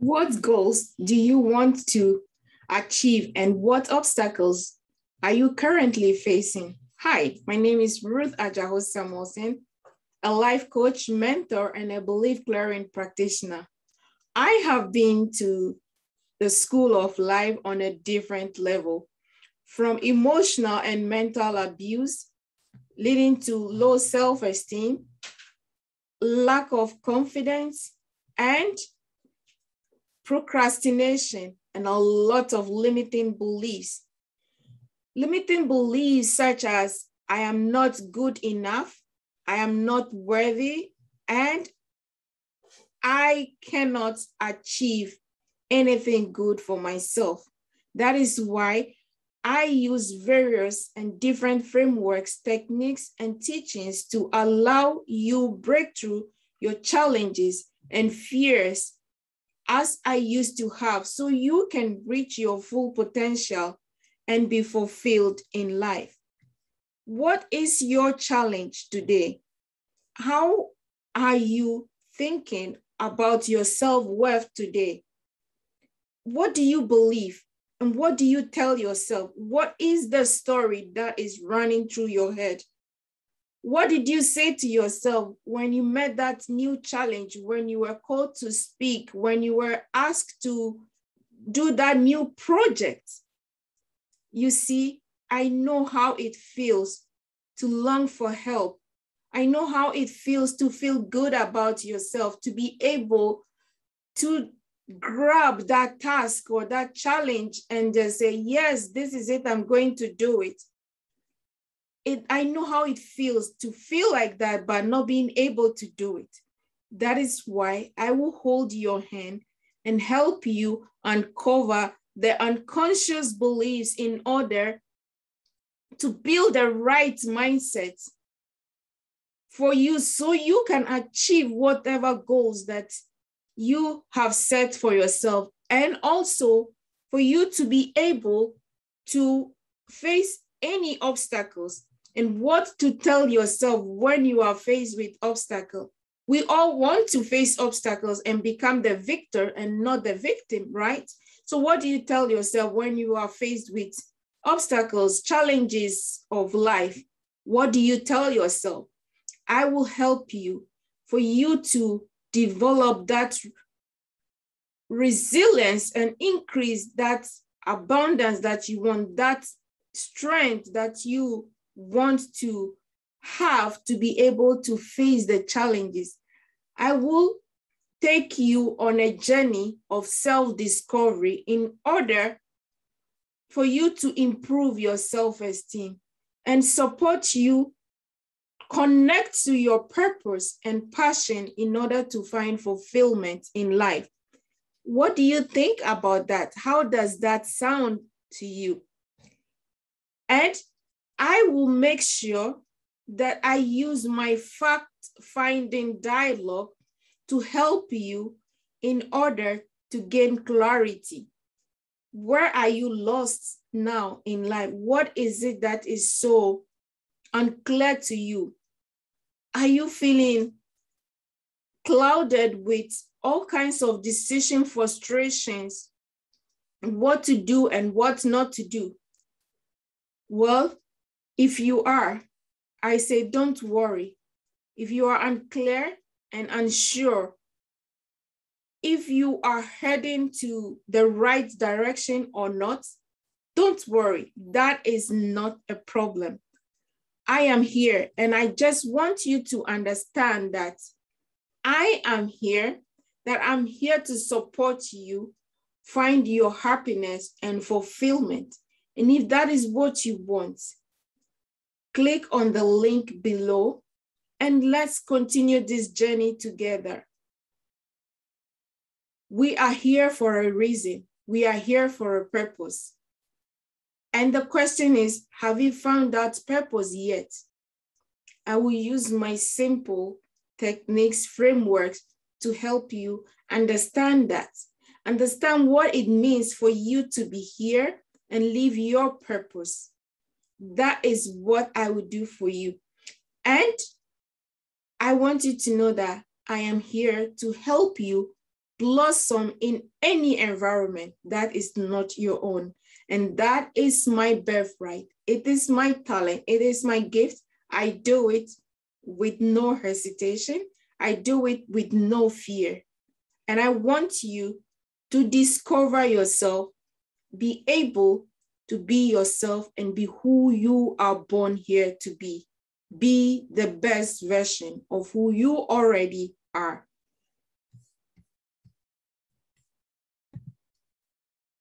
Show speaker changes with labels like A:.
A: What goals do you want to achieve and what obstacles are you currently facing? Hi, my name is Ruth Adjaho Samuelson, a life coach, mentor, and a belief clearing practitioner. I have been to the school of life on a different level, from emotional and mental abuse, leading to low self-esteem, lack of confidence, and procrastination, and a lot of limiting beliefs. Limiting beliefs such as I am not good enough, I am not worthy, and I cannot achieve anything good for myself. That is why I use various and different frameworks, techniques, and teachings to allow you break through your challenges and fears as I used to have, so you can reach your full potential and be fulfilled in life. What is your challenge today? How are you thinking about your self worth today? What do you believe? And what do you tell yourself? What is the story that is running through your head? What did you say to yourself when you met that new challenge, when you were called to speak, when you were asked to do that new project? You see, I know how it feels to long for help. I know how it feels to feel good about yourself, to be able to grab that task or that challenge and just say, Yes, this is it, I'm going to do it it I know how it feels to feel like that, but not being able to do it. That is why I will hold your hand and help you uncover the unconscious beliefs in order to build the right mindset for you so you can achieve whatever goals that you have set for yourself and also for you to be able to face any obstacles and what to tell yourself when you are faced with obstacle. We all want to face obstacles and become the victor and not the victim, right? So what do you tell yourself when you are faced with obstacles, challenges of life? What do you tell yourself? I will help you for you to develop that resilience and increase that abundance that you want, that strength that you want to have to be able to face the challenges. I will take you on a journey of self discovery in order for you to improve your self esteem and support you connect to your purpose and passion in order to find fulfillment in life. What do you think about that? How does that sound to you? And I will make sure that I use my fact finding dialogue to help you in order to gain clarity. Where are you lost now in life? What is it that is so unclear to you? Are you feeling clouded with all kinds of decision frustrations, what to do and what not to do? Well, if you are, I say, don't worry. If you are unclear and unsure, if you are heading to the right direction or not, don't worry. That is not a problem. I am here and I just want you to understand that I am here, that I'm here to support you find your happiness and fulfillment. And if that is what you want, click on the link below and let's continue this journey together. We are here for a reason. We are here for a purpose. And the question is, have you found that purpose yet? I will use my simple techniques, frameworks to help you understand that. Understand what it means for you to be here and live your purpose that is what I would do for you. And I want you to know that I am here to help you blossom in any environment that is not your own. And that is my birthright. It is my talent. It is my gift. I do it with no hesitation. I do it with no fear. And I want you to discover yourself, be able to be yourself and be who you are born here to be. Be the best version of who you already are.